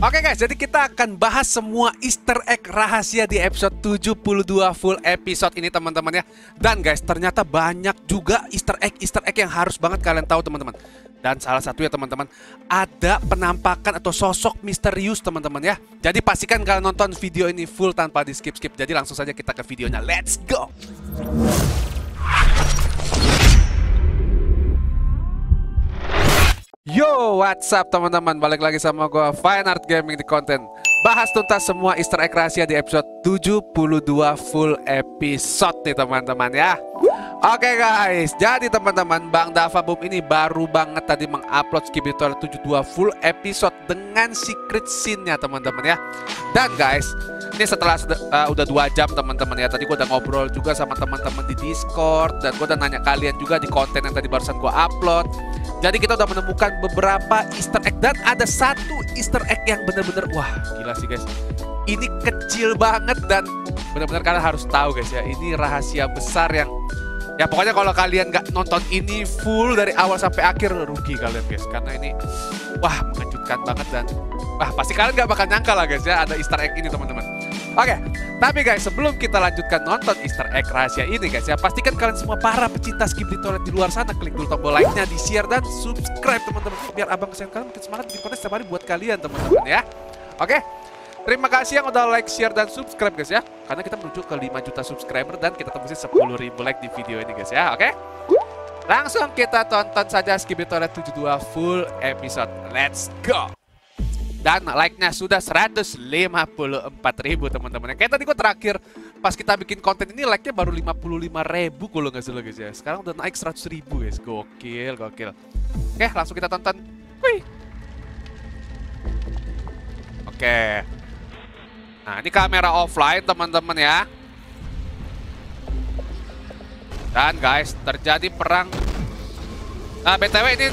Oke guys, jadi kita akan bahas semua easter egg rahasia di episode 72 full episode ini teman-teman ya. Dan guys, ternyata banyak juga easter egg easter egg yang harus banget kalian tahu teman-teman. Dan salah satu ya teman-teman, ada penampakan atau sosok misterius teman-teman ya. Jadi pastikan kalian nonton video ini full tanpa di skip-skip. Jadi langsung saja kita ke videonya. Let's go! Yo, what's up teman-teman? Balik lagi sama gue Fine Art Gaming di konten Bahas tuntas semua easter egg rahasia di episode 72 full episode nih teman-teman ya. Oke guys, jadi teman-teman Bang Dava Boom ini baru banget tadi mengupload Skibidi Toilet 72 full episode dengan secret scene-nya teman-teman ya. Dan guys, ini setelah uh, udah dua jam teman-teman ya tadi gue udah ngobrol juga sama teman-teman di Discord dan gue udah nanya kalian juga di konten yang tadi barusan gue upload jadi kita udah menemukan beberapa Easter egg dan ada satu Easter egg yang bener-bener wah gila sih guys. Ini kecil banget dan bener-bener kalian harus tahu guys ya. Ini rahasia besar yang ya pokoknya kalau kalian nggak nonton ini full dari awal sampai akhir rugi kalian guys karena ini wah mengejutkan banget dan wah pasti kalian nggak bakal nyangka lah guys ya ada Easter egg ini teman-teman. Oke, tapi guys sebelum kita lanjutkan nonton Easter egg rahasia ini guys ya, pastikan kalian semua para pecinta skip di toilet di luar sana klik dulu tombol like-nya, di share dan subscribe teman-teman biar abang kesayangan kalian makin semangat bikin konten setiap hari buat kalian teman-teman ya. Oke, terima kasih yang udah like, share dan subscribe guys ya, karena kita menuju ke 5 juta subscriber dan kita tembusin 10 ribu like di video ini guys ya, oke? Langsung kita tonton saja Skip di Toilet 72 full episode. Let's go! Dan like-nya sudah 154 ribu teman-teman. Kayak tadi gue terakhir pas kita bikin konten ini like-nya baru 55 ribu kalau nggak salah guys ya. Sekarang udah naik 100 ribu guys. Gokil, gokil. Oke, langsung kita tonton. Wih. Oke. Nah, ini kamera offline teman-teman ya. Dan guys, terjadi perang Nah, BTW ini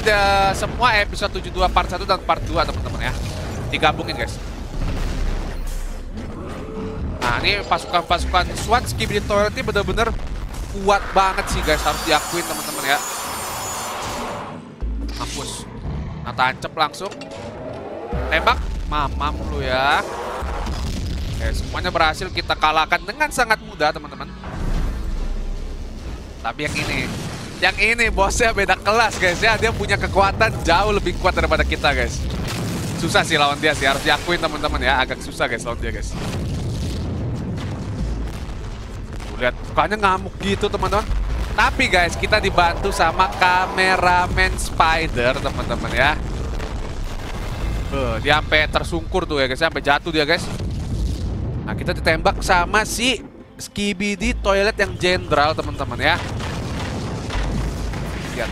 semua episode 72 part 1 dan part 2 teman-teman ya digabungin guys. Nah ini pasukan-pasukan SWAT Skibidi Toilet ini bener-bener kuat banget sih guys harus diakuin teman-teman ya. Mampus. Nah tancap langsung. Tembak. Mamam lu ya. Oke semuanya berhasil kita kalahkan dengan sangat mudah teman-teman. Tapi yang ini. Yang ini bosnya beda kelas guys ya. Dia punya kekuatan jauh lebih kuat daripada kita guys susah sih lawan dia sih harus diakuin teman-teman ya. Agak susah guys lawan dia guys. Lihat mukanya ngamuk gitu teman-teman? Tapi guys kita dibantu sama kameramen spider teman-teman ya. Uh, dia sampai tersungkur tuh ya guys sampai jatuh dia guys. Nah kita ditembak sama si Skibidi toilet yang jenderal teman-teman ya. Lihat.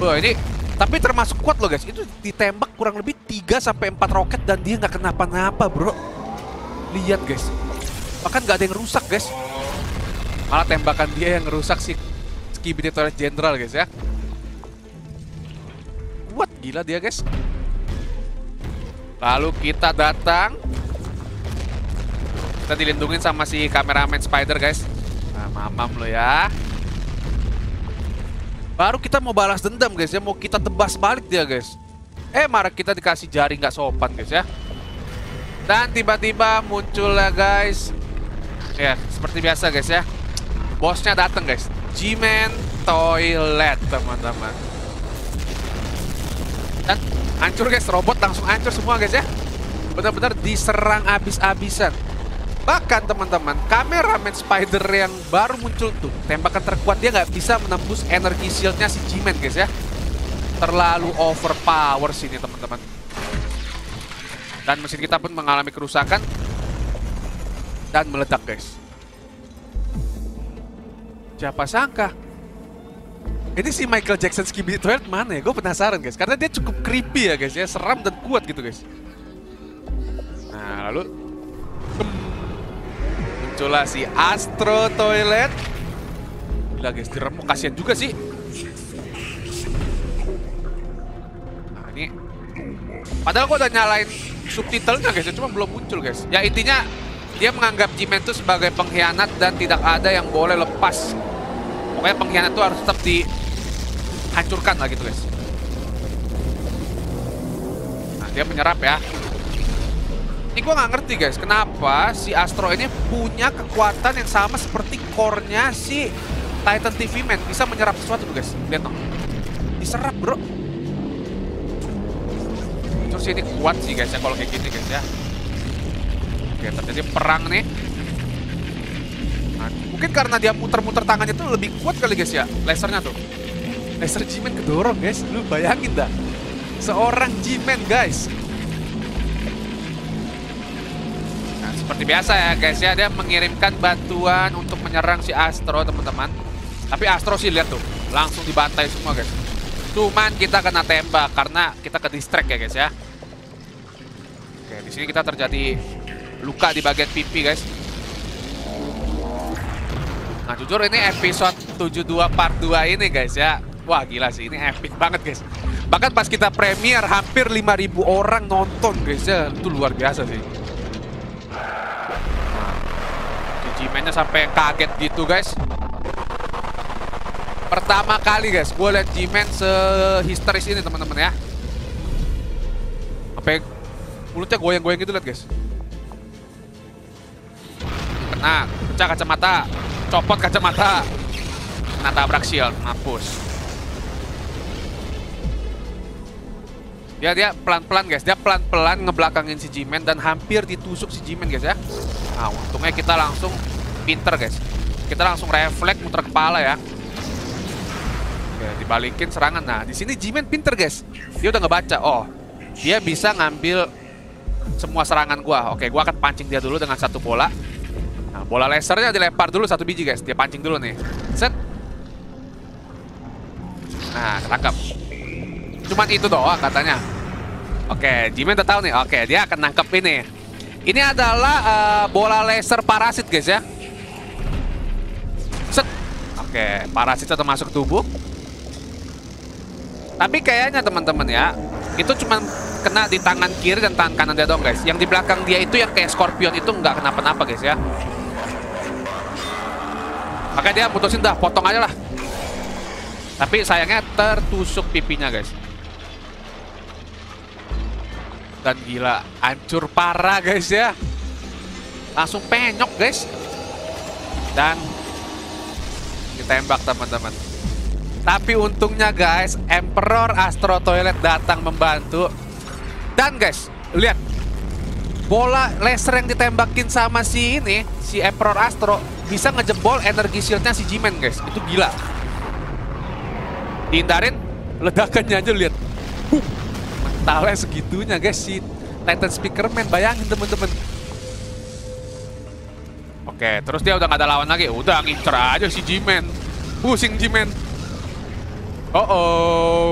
Wah ini tapi termasuk kuat loh guys. Itu ditembak kurang lebih 3 sampai 4 roket dan dia nggak kenapa-napa, Bro. Lihat guys. Bahkan nggak ada yang rusak, guys. Malah tembakan dia yang rusak sih. Skibidi Toilet General, guys ya. Kuat gila dia, guys. Lalu kita datang. Kita dilindungin sama si kameramen Spider, guys. Nah, mamam lo ya. Baru kita mau balas dendam guys ya, mau kita tebas balik dia guys. Eh marah kita dikasih jari nggak sopan guys ya. Dan tiba-tiba muncul ya guys. Ya seperti biasa guys ya. Bosnya datang guys. G-Man Toilet teman-teman. Dan hancur guys, robot langsung hancur semua guys ya. Benar-benar diserang abis-abisan. Bahkan teman-teman, kameramen spider yang baru muncul tuh, tembakan terkuat dia nggak bisa menembus energi shieldnya si G-Man guys ya. Terlalu overpower sini teman-teman. Dan mesin kita pun mengalami kerusakan dan meledak guys. Siapa sangka? Ini si Michael Jackson Skibidi Toilet mana ya? Gue penasaran guys, karena dia cukup creepy ya guys ya, seram dan kuat gitu guys. Nah lalu muncullah si Astro Toilet. Gila guys, diremuk kasihan juga sih. Nah ini Padahal gue udah nyalain subtitlenya guys, ya, cuma belum muncul guys. Ya intinya dia menganggap Jimen itu sebagai pengkhianat dan tidak ada yang boleh lepas. Pokoknya pengkhianat itu harus tetap dihancurkan lah gitu guys. Nah dia menyerap ya. Ini gue nggak ngerti guys, kenapa si Astro ini punya kekuatan yang sama seperti core-nya si Titan TV Man bisa menyerap sesuatu guys. Lihat dong. Diserap bro. Terus ini kuat sih guys ya kalau kayak gini guys ya. Oke, terjadi perang nih. Nah, mungkin karena dia muter-muter tangannya tuh lebih kuat kali guys ya, lasernya tuh. Laser G-Man kedorong guys, lu bayangin dah. Seorang G-Man guys. Seperti biasa ya guys ya, dia mengirimkan bantuan untuk menyerang si Astro teman-teman. Tapi Astro sih lihat tuh, langsung dibantai semua guys. Cuman kita kena tembak karena kita ke distract ya guys ya. Oke, di sini kita terjadi luka di bagian pipi guys. Nah jujur ini episode 72 part 2 ini guys ya. Wah gila sih, ini epic banget guys. Bahkan pas kita premier hampir 5000 orang nonton guys ya. Itu luar biasa sih. G-Man-nya sampai kaget gitu guys. Pertama kali guys, gue liat G-Man sehisteris ini teman-teman ya. Sampai mulutnya goyang-goyang gitu liat guys. Kena, pecah kacamata, copot kacamata. Kena tabrak shield, mampus. Dia dia pelan-pelan guys, dia pelan-pelan ngebelakangin si G-Man dan hampir ditusuk si G-Man guys ya. Nah, untungnya kita langsung pinter guys. Kita langsung refleks muter kepala ya. Oke, dibalikin serangan. Nah, di sini G-Man pinter guys. Dia udah ngebaca. Oh, dia bisa ngambil semua serangan gua. Oke, gua akan pancing dia dulu dengan satu bola. Nah, bola lasernya dilempar dulu satu biji guys. Dia pancing dulu nih. Set. Nah, ketangkap. Cuman itu doang katanya. Oke, Jimin udah tahu nih. Oke, dia akan nangkep ini. Ini adalah uh, bola laser parasit guys ya. Oke, parasit sudah masuk tubuh. Tapi kayaknya teman-teman ya, itu cuma kena di tangan kiri dan tangan kanan dia dong guys. Yang di belakang dia itu yang kayak Scorpion itu nggak kenapa-napa guys ya. Makanya dia putusin dah, potong aja lah. Tapi sayangnya tertusuk pipinya guys. Dan gila, hancur parah guys ya. Langsung penyok guys. Dan ditembak teman-teman. Tapi untungnya guys, Emperor Astro Toilet datang membantu. Dan guys, lihat. Bola laser yang ditembakin sama si ini, si Emperor Astro, bisa ngejebol energi shieldnya si G-Man guys. Itu gila. Dihindarin, ledakannya aja lihat. Huh, mentalnya segitunya guys si Titan Speakerman. Bayangin temen-temen. Oke, terus dia udah gak ada lawan lagi. Udah ngincer aja si G-Man. Pusing G-Man. Oh oh.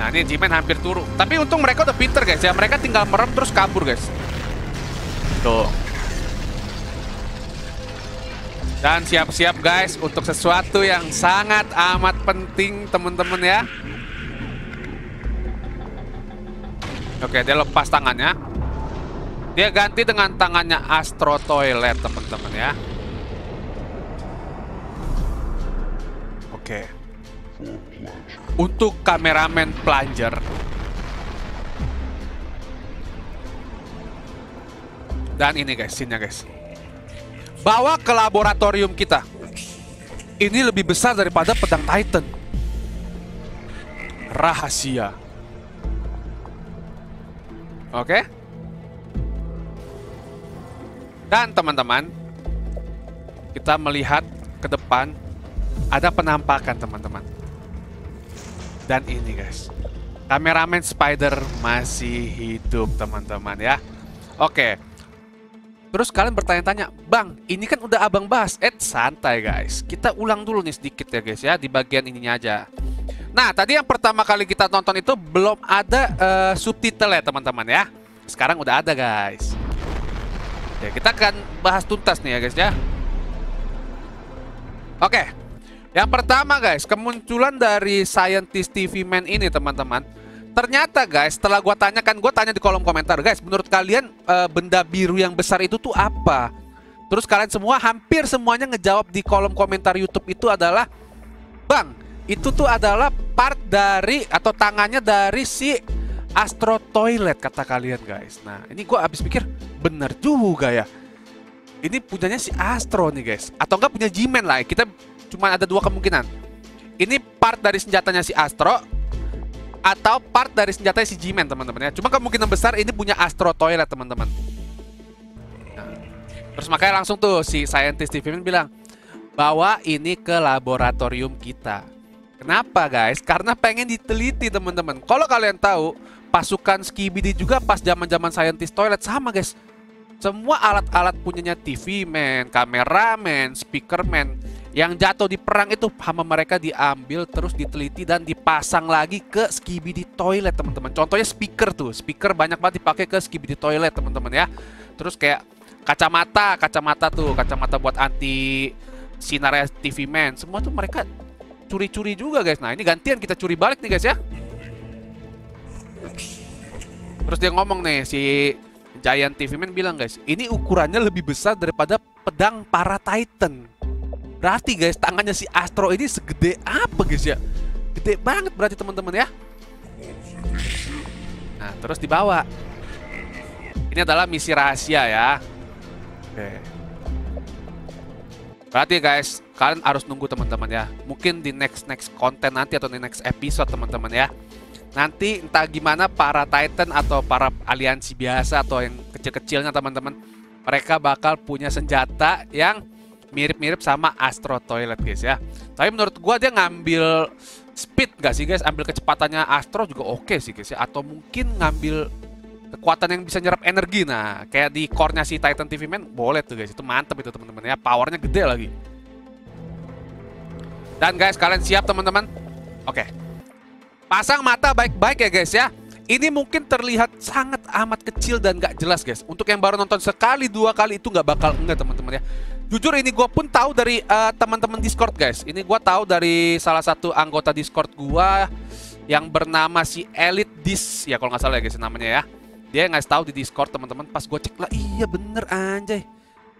Nah ini G-Man hampir turun. Tapi untung mereka udah pinter guys ya. Mereka tinggal merem terus kabur guys. Tuh. Dan siap-siap guys untuk sesuatu yang sangat amat penting teman-teman ya. Oke dia lepas tangannya. Dia ganti dengan tangannya Astro Toilet teman-teman ya. Oke. Untuk kameramen plunger. Dan ini guys, scene-nya guys. Bawa ke laboratorium kita. Ini lebih besar daripada pedang Titan. Rahasia. Oke. Dan teman-teman, kita melihat ke depan ada penampakan teman-teman. Dan ini guys, kameramen Spider masih hidup teman-teman ya. Oke. Terus kalian bertanya-tanya, Bang, ini kan udah abang bahas. Eh, santai guys. Kita ulang dulu nih sedikit ya guys ya, di bagian ininya aja. Nah, tadi yang pertama kali kita tonton itu belum ada uh, subtitle ya teman-teman ya. Sekarang udah ada guys. Ya, kita akan bahas tuntas nih ya guys ya. Oke. Yang pertama guys, kemunculan dari Scientist TV Man ini teman-teman. Ternyata guys, setelah gue tanyakan, gue tanya di kolom komentar, guys, menurut kalian e, benda biru yang besar itu tuh apa? Terus kalian semua, hampir semuanya ngejawab di kolom komentar YouTube itu adalah, Bang, itu tuh adalah part dari atau tangannya dari si Astro Toilet kata kalian guys. Nah ini gue abis pikir bener juga ya. Ini punyanya si Astro nih guys. Atau enggak punya G-Man lah. Kita cuma ada dua kemungkinan. Ini part dari senjatanya si Astro atau part dari senjatanya si G-Man teman-teman ya. Cuma kemungkinan besar ini punya Astro Toilet teman-teman. Nah, terus makanya langsung tuh si scientist TV bilang bawa ini ke laboratorium kita. Kenapa guys? Karena pengen diteliti teman-teman. Kalau kalian tahu pasukan Skibidi juga pas zaman-zaman scientist toilet sama guys. Semua alat-alat punyanya TV man, kameraman, speakerman yang jatuh di perang itu sama mereka diambil terus diteliti dan dipasang lagi ke Skibidi Toilet teman-teman. Contohnya speaker tuh, speaker banyak banget dipakai ke Skibidi Toilet teman-teman ya. Terus kayak kacamata, kacamata tuh, kacamata buat anti sinar TV Man. Semua tuh mereka curi-curi juga guys. Nah ini gantian kita curi balik nih guys ya. Terus dia ngomong nih si Giant TV Man bilang guys, ini ukurannya lebih besar daripada pedang para Titan. Berarti guys, tangannya si Astro ini segede apa guys ya? Gede banget berarti teman-teman ya. Nah, terus dibawa. Ini adalah misi rahasia ya. Oke. Berarti guys, kalian harus nunggu teman-teman ya. Mungkin di next next konten nanti atau di next episode teman-teman ya. Nanti entah gimana para Titan atau para aliansi biasa atau yang kecil-kecilnya teman-teman, mereka bakal punya senjata yang mirip-mirip sama Astro Toilet guys ya. Tapi menurut gua dia ngambil speed gak sih guys? Ambil kecepatannya Astro juga oke okay sih guys ya. Atau mungkin ngambil kekuatan yang bisa nyerap energi nah kayak di core-nya si Titan TV Man boleh tuh guys itu mantep itu teman-teman ya powernya gede lagi dan guys kalian siap teman-teman oke pasang mata baik-baik ya guys ya ini mungkin terlihat sangat amat kecil dan gak jelas guys untuk yang baru nonton sekali dua kali itu gak bakal enggak teman-teman ya Jujur ini gue pun tahu dari uh, teman-teman Discord guys. Ini gue tahu dari salah satu anggota Discord gue yang bernama si Elite Dis ya kalau nggak salah ya guys namanya ya. Dia ngasih tahu di Discord teman-teman. Pas gue cek lah iya bener anjay.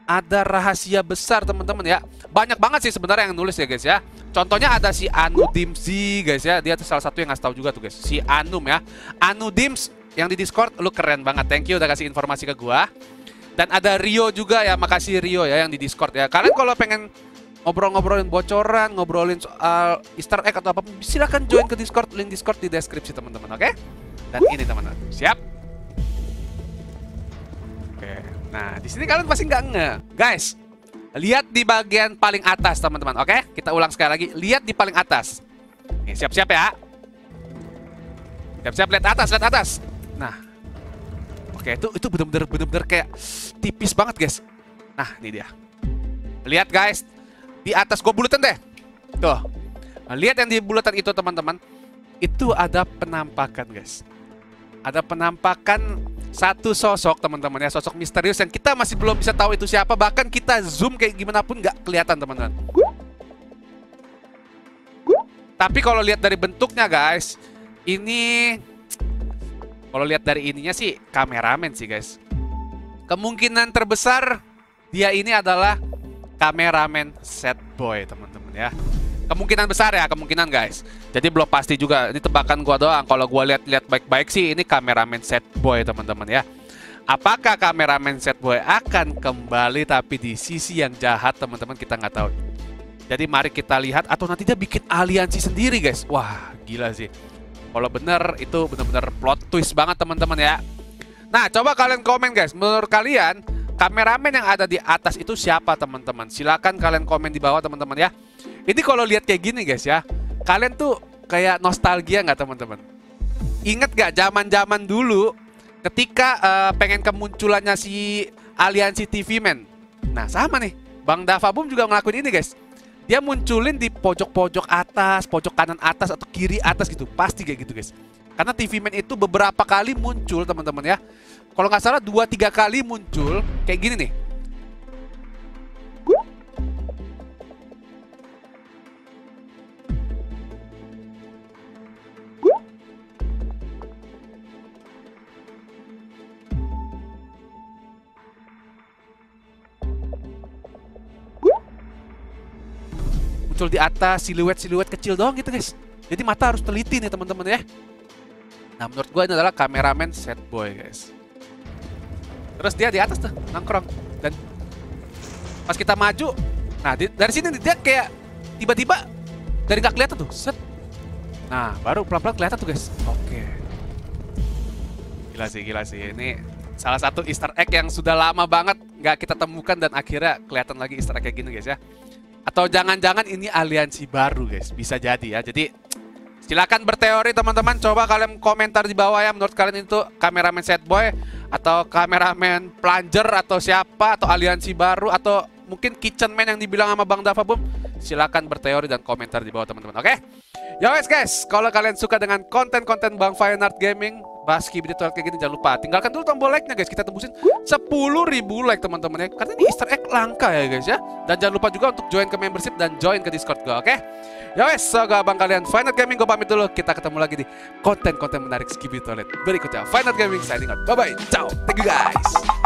Ada rahasia besar teman-teman ya. Banyak banget sih sebenarnya yang nulis ya guys ya. Contohnya ada si Anu Dimsi guys ya. Dia tuh salah satu yang ngasih tahu juga tuh guys. Si Anum ya. Anu Dims yang di Discord lu keren banget. Thank you udah kasih informasi ke gua. Dan ada Rio juga ya, makasih Rio ya yang di Discord ya. Kalian kalau pengen ngobrol-ngobrolin bocoran, ngobrolin soal Easter egg atau apa, silahkan join ke Discord, link Discord di deskripsi teman-teman, oke? Okay? Dan ini teman-teman, siap? Nah di sini kalian pasti nggak nge, guys. Lihat di bagian paling atas teman-teman, oke? Kita ulang sekali lagi, lihat di paling atas. Siap-siap ya. Siap-siap lihat atas, lihat atas. Nah, Oke, itu itu bener-bener bener-bener kayak tipis banget, guys. Nah, ini dia. Lihat, guys. Di atas gue bulatan deh. Tuh. Nah, lihat yang di bulatan itu, teman-teman. Itu ada penampakan, guys. Ada penampakan satu sosok, teman-teman ya. Sosok misterius yang kita masih belum bisa tahu itu siapa. Bahkan kita zoom kayak gimana pun nggak kelihatan, teman-teman. Tapi kalau lihat dari bentuknya, guys. Ini kalau lihat dari ininya sih kameramen sih guys. Kemungkinan terbesar dia ini adalah kameramen set boy teman-teman ya. Kemungkinan besar ya, kemungkinan guys. Jadi belum pasti juga. Ini tebakan gua doang. Kalau gua lihat-lihat baik-baik sih ini kameramen set boy teman-teman ya. Apakah kameramen set boy akan kembali tapi di sisi yang jahat teman-teman kita nggak tahu. Jadi mari kita lihat atau nanti dia bikin aliansi sendiri guys. Wah gila sih. Kalau bener itu bener-bener plot twist banget teman-teman ya. Nah coba kalian komen guys, menurut kalian kameramen yang ada di atas itu siapa teman-teman? Silakan kalian komen di bawah teman-teman ya. Ini kalau lihat kayak gini guys ya, kalian tuh kayak nostalgia nggak teman-teman? Ingat gak zaman-zaman dulu ketika uh, pengen kemunculannya si aliansi TV Man? Nah sama nih, Bang Davabum juga ngelakuin ini guys dia munculin di pojok-pojok atas, pojok kanan atas atau kiri atas gitu. Pasti kayak gitu guys. Karena TV Man itu beberapa kali muncul teman-teman ya. Kalau nggak salah dua tiga kali muncul kayak gini nih. Muncul di atas siluet-siluet kecil doang gitu guys. Jadi mata harus teliti nih teman-teman ya. Nah menurut gue ini adalah kameramen set boy guys. Terus dia di atas tuh nongkrong dan pas kita maju, nah di, dari sini dia kayak tiba-tiba dari nggak kelihatan tuh, set. Nah baru pelan-pelan kelihatan tuh guys. Oke. Gila sih, gila sih. Ini salah satu Easter egg yang sudah lama banget nggak kita temukan dan akhirnya kelihatan lagi Easter egg kayak gini guys ya. Atau jangan-jangan ini aliansi baru guys, bisa jadi ya. Jadi Silakan berteori teman-teman. Coba kalian komentar di bawah ya menurut kalian itu kameramen set boy atau kameramen plunger atau siapa atau aliansi baru atau mungkin kitchen man yang dibilang sama Bang Dava Boom. Silakan berteori dan komentar di bawah teman-teman. Oke? Ya wes guys, kalau kalian suka dengan konten-konten Bang Fire Gaming, bahas video kayak gini jangan lupa tinggalkan dulu tombol like-nya guys. Kita tembusin 10.000 like teman-teman ya. Karena ini Easter egg langka ya guys ya. Dan jangan lupa juga untuk join ke membership dan join ke Discord gue, oke? Okay? Ya wes, so abang kalian Final Gaming gue pamit dulu. Kita ketemu lagi di konten-konten menarik Skibi Toilet berikutnya. Final Gaming signing out. Bye bye. Ciao. Thank you guys.